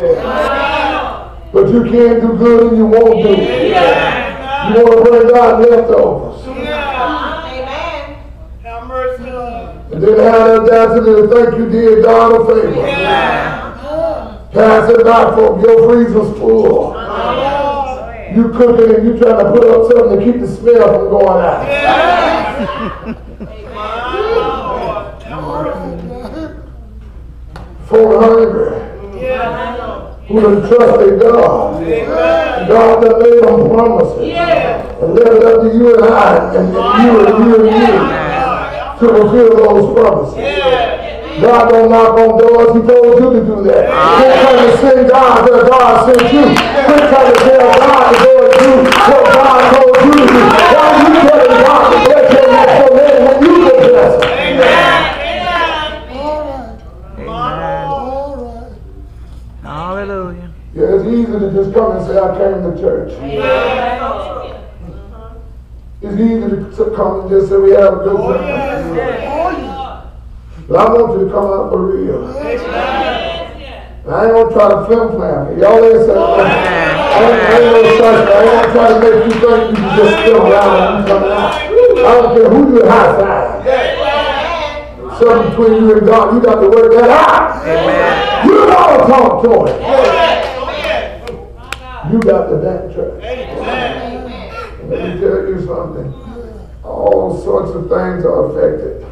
But you can't do good and you won't do it. You want to bring God leftovers. And then have that audacity to think you did God a favor. Pass it back for your freezer's full. You cooking and you trying to put up something to keep the smell from going out. For hungry. Who done trust in God. God that made them promises. And left it up to you and I and you and you and you to fulfill those promises. God don't knock on doors. He told you to do that. Quit trying to send God where God sent you. Quit trying to tell God to go and do what God told you to do. Why you telling God come and say, I came to church. It's easy to come and just say, we have a good oh, time. But I want you to come out for real. I ain't gonna try to flim flam. Y'all ain't saying, oh, I ain't, I ain't no such, I ain't gonna try to make you think you can just spin around and you coming out. I don't care who you high five. Something between you and God, you got to work that out. Amen. You don't talk to him. You got the backtrack. Let me tell you something. All sorts of things are affected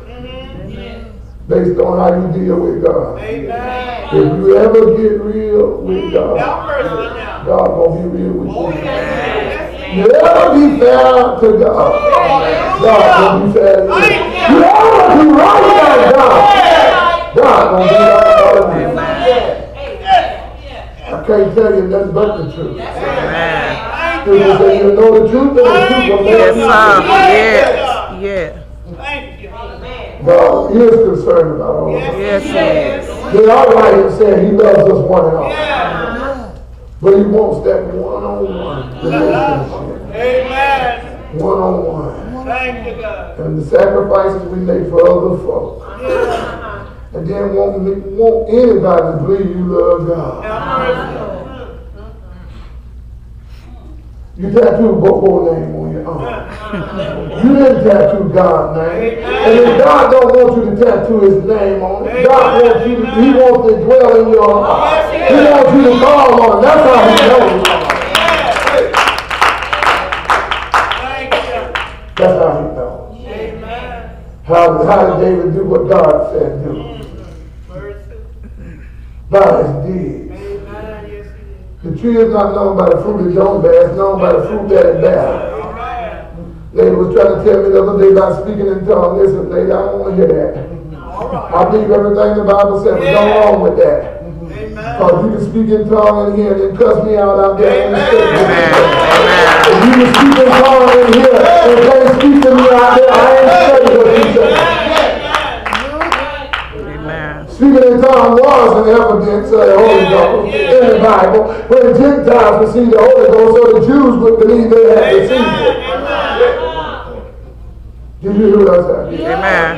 based on how you deal with God. If you ever get real with God, God gonna be real with you. You ever be fair to God, God gonna be fair to you. You ever be right by God, God gonna be right by you. I can't tell you nothing but the truth. Amen. You just say you know the truth, and the truth will Yes, make sir. you Yes. Yes. God is concerned about all of us. Yes, he is. They are right in saying he loves us one and all. Yeah. But he wants that one-on-one relationship. Amen. One-on-one. Thank you, God. And the sacrifices we make for other folk. And then want, want anybody to believe you love God. You tattoo Bobo name on your arm. You didn't tattoo God's name. And if God don't want you to tattoo his name on it, God wants you to, he wants to dwell in your heart. He wants you to call on him. That's how he knows. That's how he knows. How, how did David do what God said do? Mercy. By his deeds. Amen. Yes, he is. The tree is not known by the fruit it don't bear, it's known by the fruit that it bears. All right. Lady was trying to tell me the other day about speaking in tongues. Listen, lady, I don't want to hear that. I believe everything the Bible says, but go wrong with that. Amen. Because you can speak in tongues in here and then cuss me out out there. in the. Amen. Amen. If you can speak in tongues in here and can't speak to me out there, I ain't saying what you say. Amen. Speaking in was an evidence of the Holy Ghost in the Bible, where the Gentiles received the Holy Ghost, so the Jews would believe they had received it. Did you hear what I said? Amen.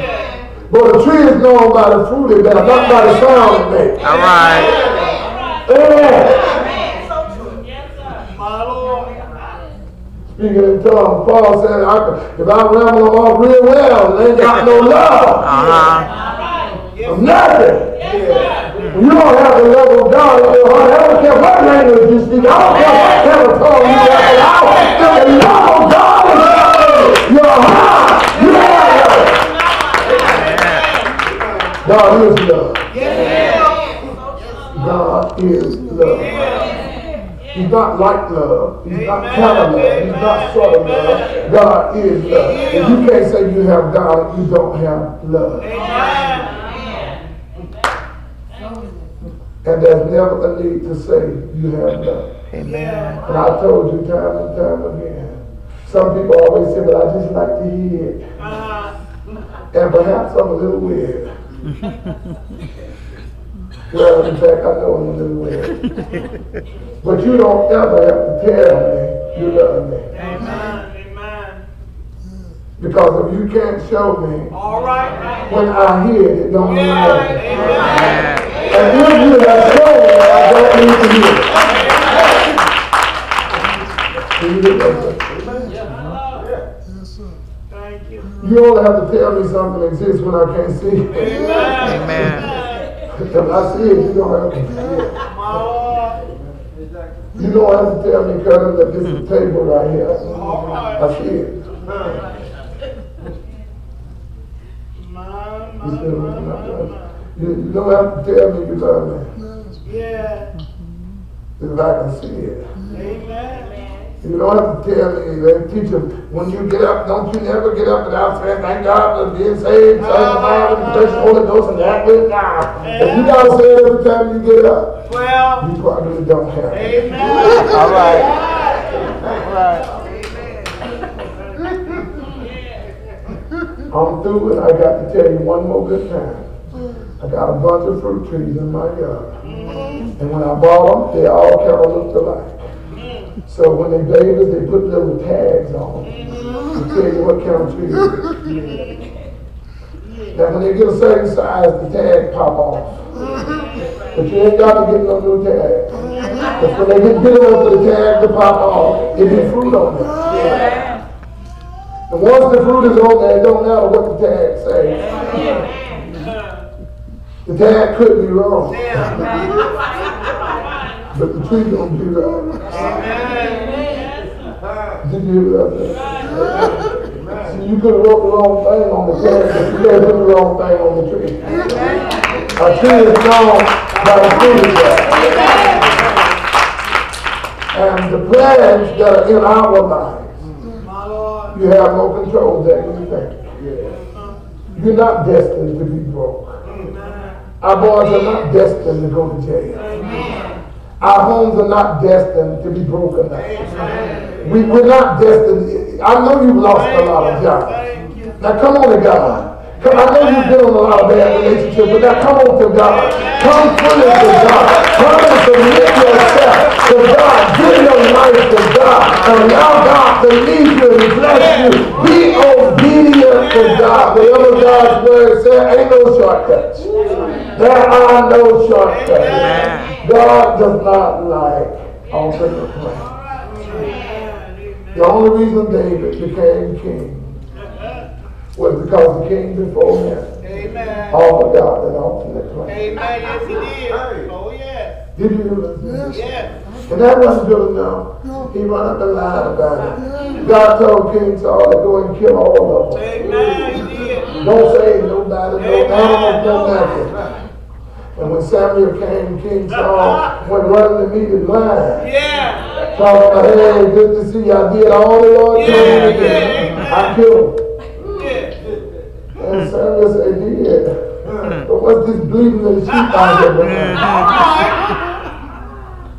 But a tree is known by the fruit it bears, not by the sound it makes. All right. Amen. My Lord. Speaking in tongues, Paul said, I, if I ramble them off real well, they ain't got no love. Uh-huh. Nothing. When you don't have the love of God in your heart, I don't care what language you speak, I don't care what kind of tongue you have out. If the love of God is in your heart, you have love. God is love. God is love. He's not like love. He's not kind of love. He's not sort of love. God is love. If you can't say you have God, you don't have love. And there's never a need to say you have love. Amen. And I told you time and time again. Some people always say, but I just like to hear it. Uh-huh. And perhaps I'm a little weird. well, in fact, I know I'm a little weird. But you don't ever have to tell me you love me. Amen. Amen. Because if you can't show me All right. when I hear it, it don't mean Yeah. nothing. Amen. And if you have shown me, I don't need to hear. Can you get you. You have to tell me something exists when I can't see it. Amen. If I see it, you don't have to see it. You don't have to tell me, cousin, that this is a table right here. I see it. My, my, my, looking my, up there? my. You, you don't have to tell me you love me. Yeah. If I can see it. Amen. Man. You don't have to tell me, that teacher, when you get up, don't you never get up without saying, thank God for being saved, sanctified, and blessed the ah. Holy Ghost, and that with God. If you gotta say it every time you get up, Well, you probably don't have it. amen. All right. All right. I'm through and I got to tell you one more good time. I got a bunch of fruit trees in my yard. Mm. And when I bought them, they all kind of looked alike. Mm. So when they gave us, they put little tags on them to mm. tell you what kind of tree it is. Now when they get a certain size, the tag pop off. Mm-hmm. But you ain't got to get no new tag. Mm-hmm. Because when they get big enough for the tag to pop off, it be fruit on there. And once the fruit is on there, it don't matter what the tag says. The tag could be wrong, but the tree don't be wrong. Did you hear what I? See, you could have wrote the wrong thing on the tag, but you can't put the wrong thing on the tree. A tree is known by the fruit it bears. And the plans that are in our lives, you have no control you think. You're not destined to be broke. Our boys are not destined to go to jail. Our homes are not destined to be broken up. We, we're not destined. I know you've lost a lot of jobs. Now come on to God. Come, I know you've been in a lot of bad relationships, but now come on to God. Come fully to God. Come and submit yourself to God. Give your life to God. Allow God to lead you and bless you. Be obedient God. Whatever God's word says, ain't no shortcuts. There are no shortcuts. God does not like alternate plans. The only reason David became king was because the king before him Amen. offered God an alternate plan. Amen. Yes, he did. Oh, yes. Did you hear that? Yes. And that wasn't good enough. He run up and lied about it. God told King Saul to go and kill all of them. Amen. Don't save nobody, no animals, no nothing. And when Samuel came, King Saul went running to meet his lion. Yeah. Talking about, hey, good to see you. I did all the Lord told me to do. I killed him. Yeah. And Samuel said, yeah. But what's this bleeding little sheep out here?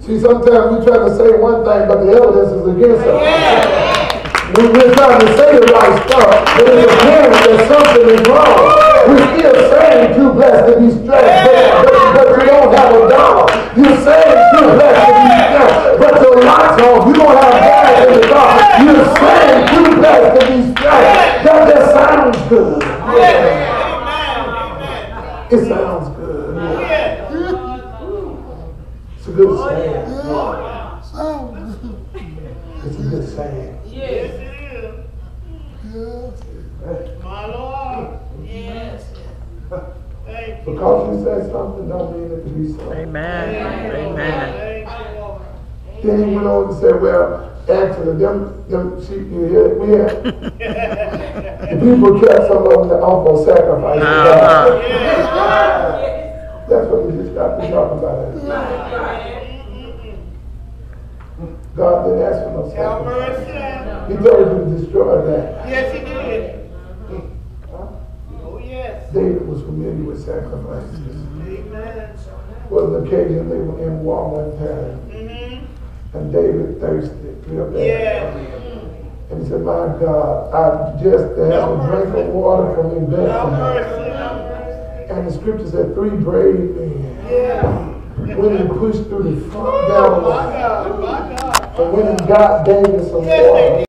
doing? All right. See, sometimes we try to say one thing, but the evidence is against us. Yeah. We, we're trying to say the right stuff, but it's apparent that something is wrong. We're still saying too blessed to be stressed, but, but, but you don't have a dollar. You're saying too blessed to be stressed, but your lights off. You don't have gas in the car. You're saying too blessed to be stressed. That just sounds good. Amen. It sounds good. Amen. Yeah. It's Oh, a good saying. It's a good saying. Yes, it is. My Lord. Yes. Thank you. Because you said something don't mean it to be so. Amen. Amen. Thank you, Lord. Then he went on to say, well, actually, them, them sheep you hear, we had, the people kept some of them to offer sacrifice to God. Uh-huh. Yeah. That's what we just got to talk about. God didn't ask for no Have sacrifice. mercy. He told you to destroy that. Yes, he did. Oh, yes. David was familiar with sacrifices. Amen. Was an occasion they were in war one time, Mm-hmm. and David thirsted real bad. Yeah. And he said, my God, I just to have a drink of water from your Have And the scripture said three brave men Yeah. went and pushed through the front Oh, down my God. My God. and went and got David some water.